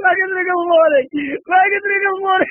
Vai, Rodrigo Moura! Vai, Rodrigo Moura!